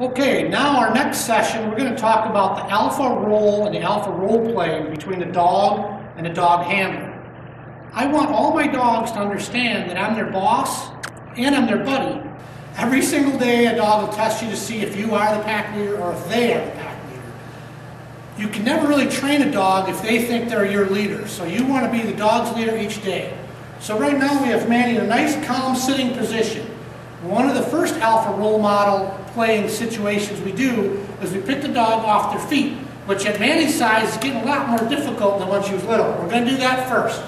Okay, now our next session, we're going to talk about the alpha role and the alpha role playing between the dog and the dog handler. I want all my dogs to understand that I'm their boss and I'm their buddy. Every single day a dog will test you to see if you are the pack leader or if they are the pack leader. You can never really train a dog if they think they're your leader, so you want to be the dog's leader each day. So right now we have Manny in a nice calm sitting position. One of the first alpha role model playing situations we do is we pick the dog off their feet, which at Manny's size is getting a lot more difficult than when she was little. We're going to do that first.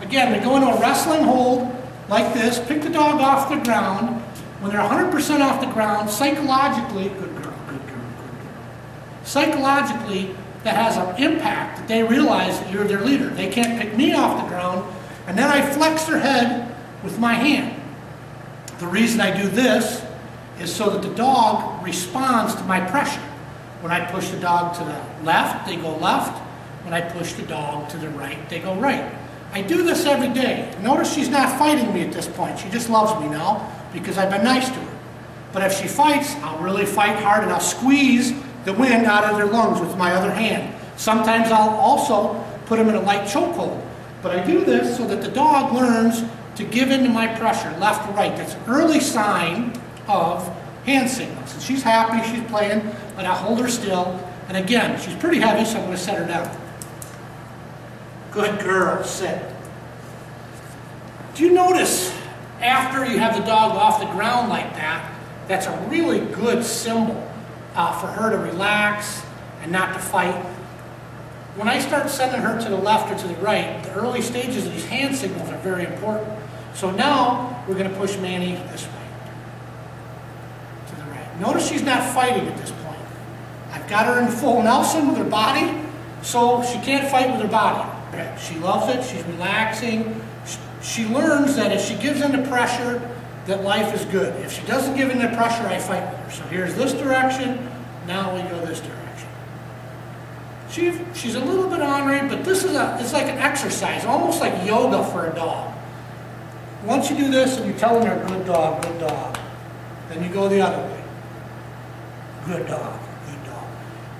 Again, we go into a wrestling hold like this, pick the dog off the ground. When they're 100% off the ground, psychologically, good girl, good girl, good girl. Psychologically, that has an impact that they realize that you're their leader. They can't pick me off the ground, and then I flex their head with my hand. The reason I do this is so that the dog responds to my pressure. When I push the dog to the left, they go left. When I push the dog to the right, they go right. I do this every day. Notice she's not fighting me at this point. She just loves me now because I've been nice to her. But if she fights, I'll really fight hard and I'll squeeze the wind out of their lungs with my other hand. Sometimes I'll also put them in a light chokehold. But I do this so that the dog learns to give in to my pressure, left to right. That's an early sign of hand signals. And she's happy, she's playing, but I hold her still. And again, she's pretty heavy, so I'm going to set her down. Good girl, sit. Do you notice after you have the dog off the ground like that, that's a really good symbol uh, for her to relax and not to fight. When I start sending her to the left or to the right, the early stages of these hand signals are very important. So now we're going to push Manny this way. Notice she's not fighting at this point. I've got her in full Nelson with her body, so she can't fight with her body. She loves it, she's relaxing. She learns that if she gives in to pressure, that life is good. If she doesn't give in to pressure, I fight with her. So here's this direction, now we go this direction. She, she's a little bit ornery, but this is a, it's like an exercise, almost like yoga for a dog. Once you do this and you tell them they're good dog, good dog, then you go the other way. Good dog, good dog.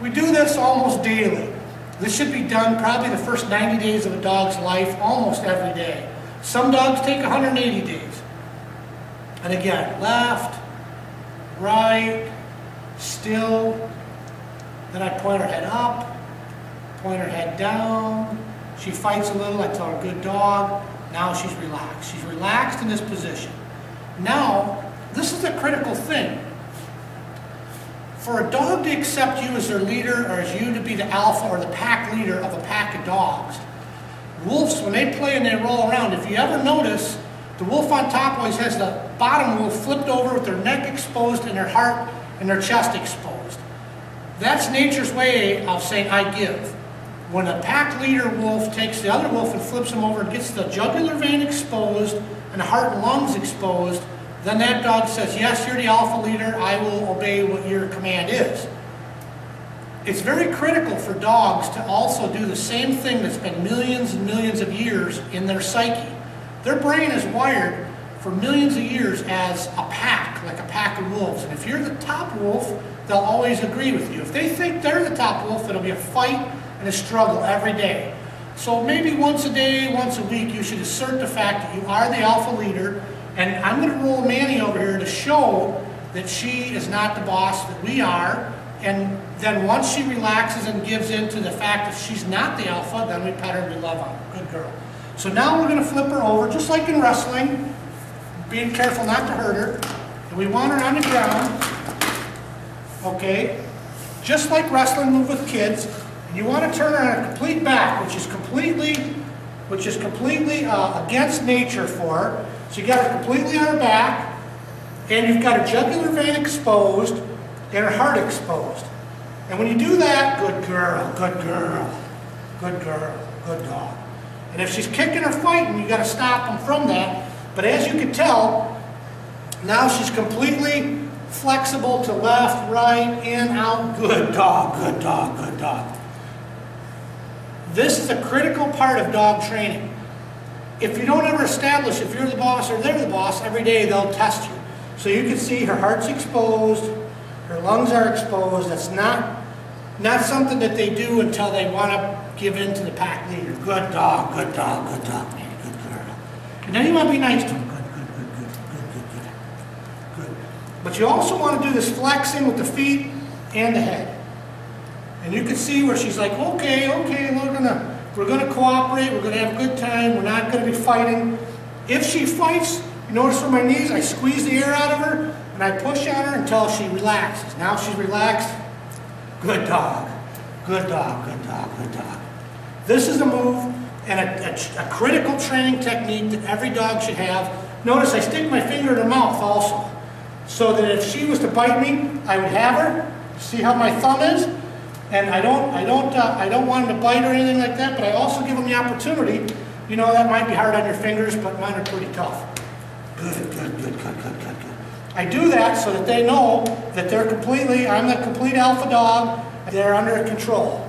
We do this almost daily. This should be done probably the first 90 days of a dog's life, almost every day. Some dogs take 180 days. And again, left, right, still. Then I point her head up, point her head down. She fights a little, I tell her good dog. Now she's relaxed. She's relaxed in this position. Now, this is a critical thing. For a dog to accept you as their leader or as you to be the alpha or the pack leader of a pack of dogs, wolves, when they play and they roll around, if you ever notice, the wolf on top always has the bottom wolf flipped over with their neck exposed and their heart and their chest exposed. That's nature's way of saying, I give. When a pack leader wolf takes the other wolf and flips him over and gets the jugular vein exposed and the heart and lungs exposed, then that dog says, yes, you're the alpha leader, I will command is. It's very critical for dogs to also do the same thing that's been millions and millions of years in their psyche. Their brain is wired for millions of years as a pack, like a pack of wolves. And if you're the top wolf, they'll always agree with you. If they think they're the top wolf, it'll be a fight and a struggle every day. So maybe once a day, once a week, you should assert the fact that you are the alpha leader and I'm going to roll Manny over here to show that she is not the boss, that we are. And then once she relaxes and gives in to the fact that she's not the alpha, then we pet her and we love on her. Good girl. So now we're going to flip her over, just like in wrestling, being careful not to hurt her. And we want her on the ground, okay? Just like wrestling move with kids. You want to turn her on a complete back, which is completely, which is completely uh, against nature for her. So you got her completely on her back, and you've got a jugular vein exposed, and a heart exposed. And when you do that, good girl, good girl, good girl, good dog. And if she's kicking or fighting, you've got to stop them from that. But as you can tell, now she's completely flexible to left, right, in, out. Good dog, good dog, good dog. This is a critical part of dog training if you don't ever establish if you're the boss or they're the boss, every day they'll test you. So you can see her heart's exposed, her lungs are exposed. That's not, not something that they do until they want to give in to the pack leader. Good dog, good dog, good dog, man, good girl. And then you want to be nice to them. Good, good, good, good, good, good, good. Good. But you also want to do this flexing with the feet and the head. And you can see where she's like, okay, okay, we're gonna, we're gonna cooperate, we're gonna have a good time, we're not gonna be fighting. If she fights, notice from my knees, I squeeze the air out of her, and I push on her until she relaxes. Now she's relaxed. Good dog, good dog, good dog, good dog. This is a move and a, a, a critical training technique that every dog should have. Notice I stick my finger in her mouth also, so that if she was to bite me, I would have her. See how my thumb is? And I don't, I don't, uh, I don't want them to bite or anything like that, but I also give them the opportunity. You know, that might be hard on your fingers, but mine are pretty tough. Good, good, good, good, good, good, good. I do that so that they know that they're completely, I'm the complete alpha dog, they're under control.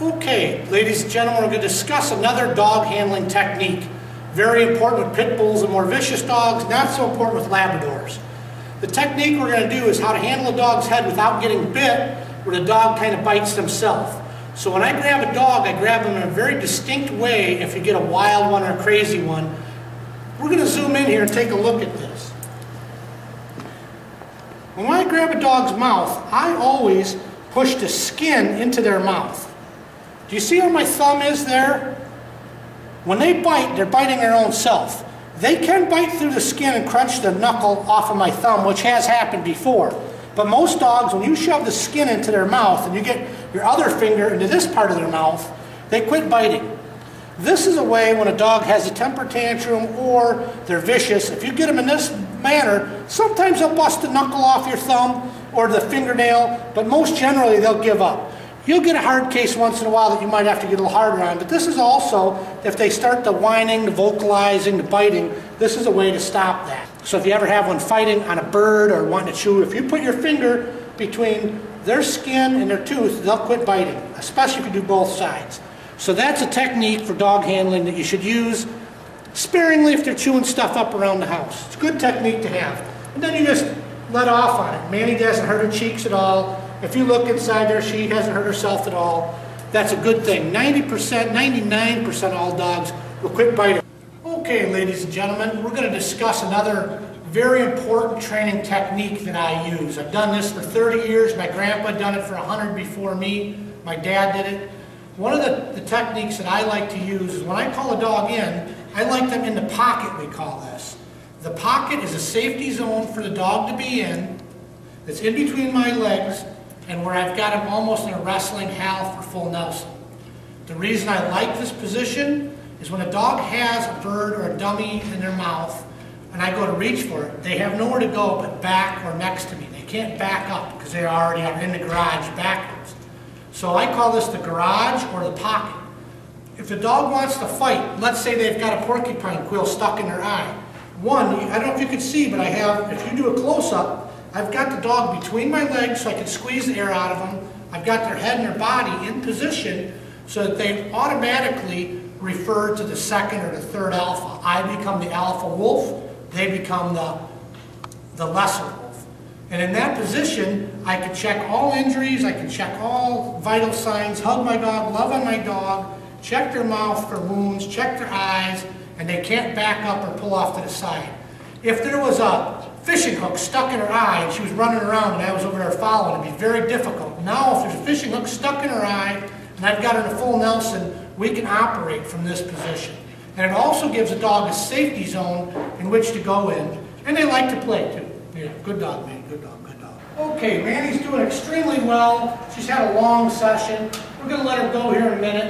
Okay, ladies and gentlemen, we're going to discuss another dog handling technique. Very important with pit bulls and more vicious dogs, not so important with Labradors. The technique we're going to do is how to handle a dog's head without getting bit where the dog kind of bites themselves. So when I grab a dog, I grab them in a very distinct way if you get a wild one or a crazy one. We're going to zoom in here and take a look at this. When I grab a dog's mouth, I always push the skin into their mouth. Do you see where my thumb is there? When they bite, they're biting their own self. They can bite through the skin and crunch the knuckle off of my thumb, which has happened before. But most dogs, when you shove the skin into their mouth and you get your other finger into this part of their mouth, they quit biting. This is a way when a dog has a temper tantrum or they're vicious. If you get them in this manner, sometimes they'll bust the knuckle off your thumb or the fingernail, but most generally they'll give up. You'll get a hard case once in a while that you might have to get a little harder on, but this is also, if they start the whining, the vocalizing, the biting, this is a way to stop that. So if you ever have one fighting on a bird or wanting to chew, if you put your finger between their skin and their tooth, they'll quit biting, especially if you do both sides. So that's a technique for dog handling that you should use sparingly if they're chewing stuff up around the house. It's a good technique to have. And then you just let off on it. Manny doesn't hurt her cheeks at all. If you look inside there, she hasn't hurt herself at all. That's a good thing. 90%, 99% of all dogs will quit biting. Okay, ladies and gentlemen, we're going to discuss another very important training technique that I use. I've done this for 30 years. My grandpa done it for 100 before me. My dad did it. One of the, the techniques that I like to use is when I call a dog in, I like them in the pocket, we call this. The pocket is a safety zone for the dog to be in. It's in between my legs and where I've got him almost in a wrestling half or full Nelson. The reason I like this position is when a dog has a bird or a dummy in their mouth and I go to reach for it, they have nowhere to go but back or next to me. They can't back up because they already are in the garage backwards. So I call this the garage or the pocket. If the dog wants to fight, let's say they've got a porcupine quill stuck in their eye. One, I don't know if you can see, but I have, if you do a close-up, I've got the dog between my legs so I can squeeze the air out of them. I've got their head and their body in position so that they automatically refer to the second or the third alpha. I become the alpha wolf, they become the, the lesser. And in that position, I can check all injuries, I can check all vital signs, hug my dog, love on my dog, check their mouth for wounds, check their eyes, and they can't back up or pull off to the side. If there was a fishing hook stuck in her eye and she was running around and I was over there following, it'd be very difficult. Now if there's a fishing hook stuck in her eye and I've got her in a full Nelson, we can operate from this position. And it also gives a dog a safety zone in which to go in. And they like to play too. Yeah, good dog, man, good dog, good dog. Okay, Manny's doing extremely well. She's had a long session. We're going to let her go here in a minute.